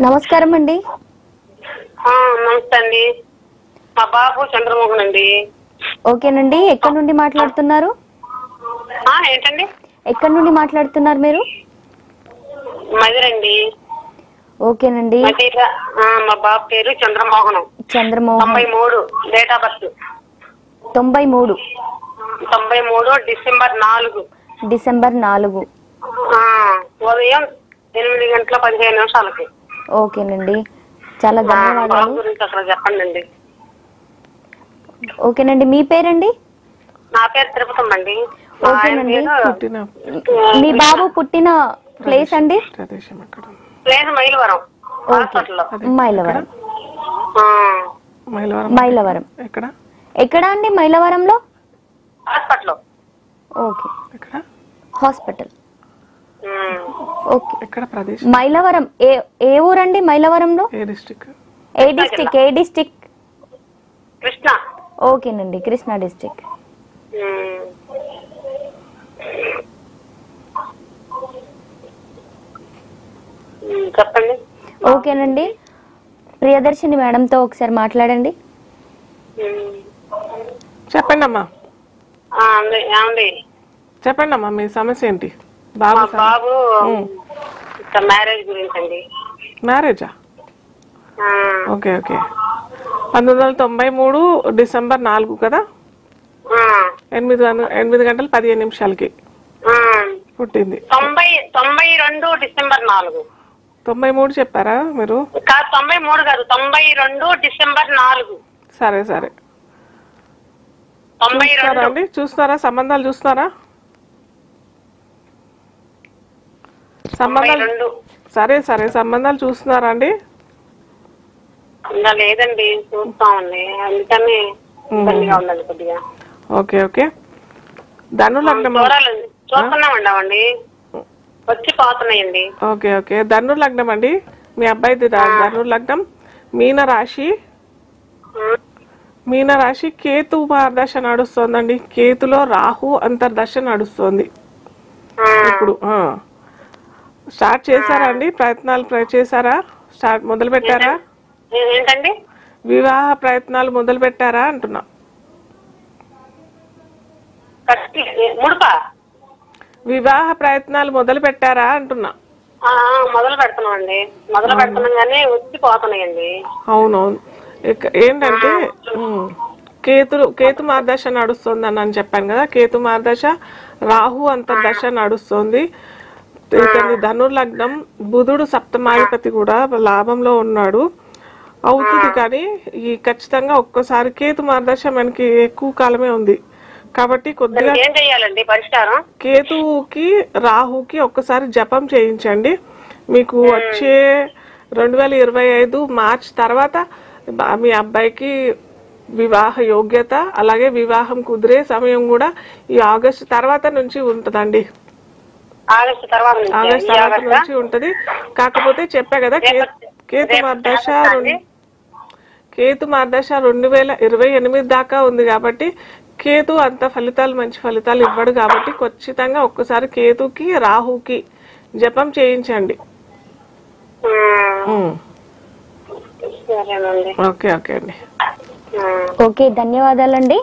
నమస్కారం అండి. నమస్తే అండి. మా బాబు చంద్రమోహన్ అండి. ఓకేనండి. ఎక్కడి నుండి మాట్లాడుతున్నారు? ఏంటండి? ఎక్కడి నుండి మాట్లాడుతున్నారు మీరు? మదిరండి ఓకేనండి. మా బాబు పేరు చంద్రమోహనం. చంద్రమోహన్. తొంభై మూడు డేట్ ఆఫ్ బర్త్. తొంభై మూడు తొంభై మూడు డిసెంబర్ నాలుగు. డిసెంబర్ నాలుగు. ఉదయం ఎనిమిది గంటల పదిహేను నిమిషాలకి. ఓకేనండి. చాలా ధన్యవాదాలు. చెప్పండి అండి ఓకేనండి. మీ పేరండి? నా పేరు తిరుపతమ్మ అండి. ఓకేనండి. మీ బాబు పుట్టిన ప్లేస్ అండి? ప్లేస్ మైలవరం హాస్పిటల్లో. మైలవరం. మైలవరం. మైలవరం. ఎక్కడ? ఎక్కడ అండి మైలవరంలో? హాస్పిటల్లో. ఓకే. హాస్పిటల్ ఉమ్. ఓకే ఎక్కడ ప్రదేశం మైలవరం. ఏ ఏ ఊరండి మైలవరంలో? ఏ డిస్టిక్? ఏ డిస్టిక్ ఏ డిస్టిక్? కృష్ణ. ఓకేనండి కృష్ణా డిస్టిక్. చెప్పండి. ఓకేనండి. ప్రియదర్శిని మేడంతో ఒకసారి మాట్లాడండి. చెప్పండి అమ్మా చెప్పండి అమ్మా మీ సమస్య ఏంటి? బాబు బాబు మ్యారేజ్ గురించి అండి మ్యారేజా ఓకే ఓకే. పంతొమ్మిది వందల తొంభై మూడు డిసెంబర్ నాలుగు కదా? ఎనిమిది ఎనిమిది గంటల పదిహేను నిమిషాలకి. పుట్టింది. తొంభై తొంభై రెండు డిసెంబర్ నాలుగు. తొంభై మూడు చెప్పారా మీరు? కాదు తొంభై మూడు కాదు తొంభై రెండు డిసెంబర్ నాలుగు. సరే సరే. చూస్తారా అండి? చూస్తారా? సంబంధాలు చూస్తారా తొంభై సంబంధాలు సరే సరే. సంబంధాలు చూస్తున్నారా అండి లేదండి. చూస్తామండి. అందుకని కొద్దిగా. Okay okay. ధను లగ్నం చూస్తున్నామండి వచ్చి పోతున్నాయండి. Okay okay. ధను లగ్నం అండి మీ అబ్బాయిది రా- ధను లగ్నం మీన రాశి మీన రాశి కేతు దశ నడుస్తోందండి. కేతులో రాహు అంతర్దశ నడుస్తోంది. ఇప్పుడు. స్టార్ట్ చేశారా అండి ప్రయత్నాలు ప్ర- చేశారా? స్టార్ట్ మొదలు పెట్టారా? ఏంటండి? వివాహ ప్రయత్నాలు మొదలు పెట్టారా అంటున్నా. వివాహ ప్రయత్నాలు మొదలు పెట్టారా అంటున్నా. మొదలు పెడుతున్నామండి. మొదలు పెడుతున్నాం కానీ వచ్చి పోతున్నాయండి అవునవును ఏంటంటే కేతులు కేతు మార్దశ నడుస్తుంది అని అని చెప్పాను కదా. కేతు మార్దశ రాహు అంతర్దశ నడుస్తుంది. ఇతని ధనుర్లగ్నం బుధుడు సప్తమాధిపతి కూడా లాభంలో ఉన్నాడు. అవుతుంది కానీ ఈ ఖచ్చితంగా ఒక్కసారి కేతు మార్దశ మనకి ఎక్కువ కాలమే ఉంది. కాబట్టి కొద్దిగా ఏం పరిష్కారం? కేతువుకి రాహుకి ఒక్కసారి జపం చేయించండి. మీకు వచ్చే రెండు వేల ఇరవై ఐదు మార్చ్ తర్వాత మీ అబ్బాయికి వివాహ యోగ్యత అలాగే వివాహం కుదిరే సమయం కూడా ఈ ఆగస్టు తర్వాత నుంచి ఉంటదండి. ఆగస్టు తర్వాత నుంచి ఆగస్టు తర్వాత? నుంచి ఉంటది. కాకపోతే చెప్పా కదా కే- కేతు మార్దశ? కేతు మార్దశ రెండు వేల ఇరవై ఎనిమిది దాకా ఉంది కాబట్టి కేతు అంత ఫలితాలు మంచి ఫలితాలు ఇవ్వడు కాబట్టి ఖచ్చితంగా ఒక్కసారి కేతుకి రాహుకి జపం చేయించండి. ఓకే ఓకే అండి. ఓకే ధన్యవాదాలండి.